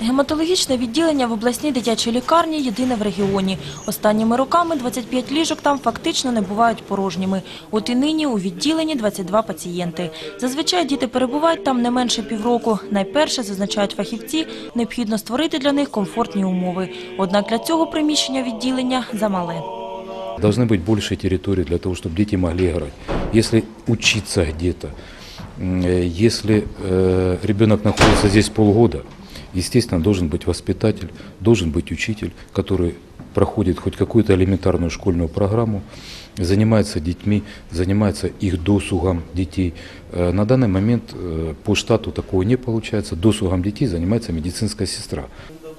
Гематологічне відділення в обласній дитячій лікарні єдине в регіоні. Останніми роками 25 ліжок там фактично не бувають порожніми. От і нині у відділенні 22 пацієнти. Зазвичай діти перебувають там не менше півроку. Найперше, зазначають фахівці, необхідно створити для них комфортні умови. Однак для цього приміщення відділення замале. Должны быть больше территории для того, чтобы дети могли играть. Если учиться где-то, м, э, если э, ребенок находится здесь полгода, естественно, должен быть воспитатель, должен быть учитель, который проходит хоть какую-то элементарную школьную программу, занимается детьми, занимается их досугом детей. Э, На данный момент э, по штату такого не получается. Досугом детей занимается медицинская сестра.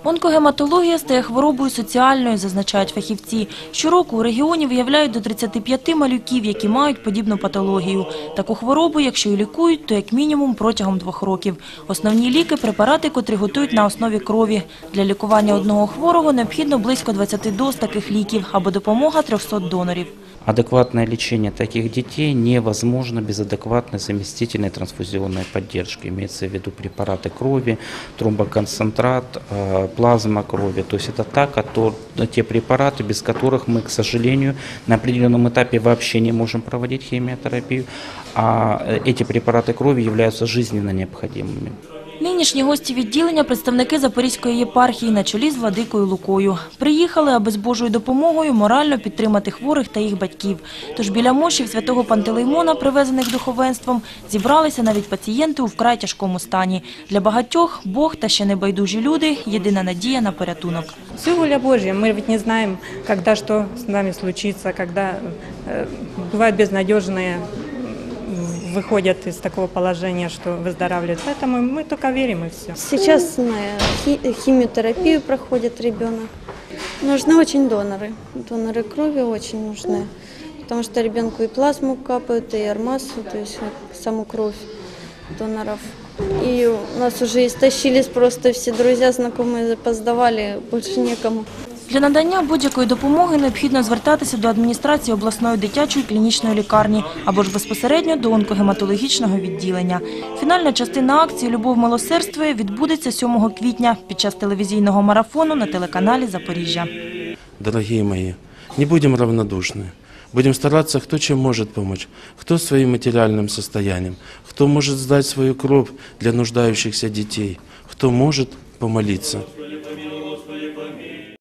Онкогематологія стає хворобою соціальною, зазначають фахівці. Щороку у регіоні виявляють до 35 малюків, які мають подібну патологію. Таку хворобу, якщо і лікують, то як мінімум протягом двох років. Основні ліки – препарати, котрі готують на основі крові. Для лікування одного хворого необхідно близько 20 доз таких ліків або допомога 300 донорів. Адекватное лечение таких детей невозможно без адекватной заместительной трансфузионной поддержки. Имеется в виду препараты крови, тромбоконцентрат, плазма крови. То есть это та, кото- те препараты, без которых мы, к сожалению, на определенном этапе вообще не можем проводить химиотерапию, а э, эти препараты крови являются жизненно необходимыми. Нинішні гості відділення – представники Запорізької єпархії на чолі з Владикою Лукою. Приїхали, аби з Божою допомогою морально підтримати хворих та їх батьків. Тож біля мощів святого Пантелеймона, привезених духовенством, зібралися навіть пацієнти у вкрай тяжкому стані. Для багатьох Бог та ще небайдужі люди – єдина надія на порятунок. Все воля Божья. Мы ведь не знаем, когда что с нами случится, когда э, бывают безнадежные, м, выходят из такого положения, что выздоравливают. Поэтому мы только верим и все. Сейчас на хи- химиотерапию проходит ребенок. Нужны очень доноры. Доноры крови очень нужны. Потому что ребенку и плазму капают, и армасу, то есть вот саму кровь доноров. И у нас уже истощились просто все друзья, знакомые поздавали, больше некому. Для надання будь-якої допомоги необхідно звертатися до адміністрації обласної дитячої клінічної лікарні або ж безпосередньо до онкогематологічного відділення. Фінальна частина акції Любов милосердствує відбудеться 7 квітня під час телевізійного марафону на телеканалі Запоріжжя. дорогие мои, не будем равнодушны. Будем стараться, кто чем может помочь, кто своим материальным состоянием, кто может сдать свою кровь для нуждающихся детей, кто может помолиться.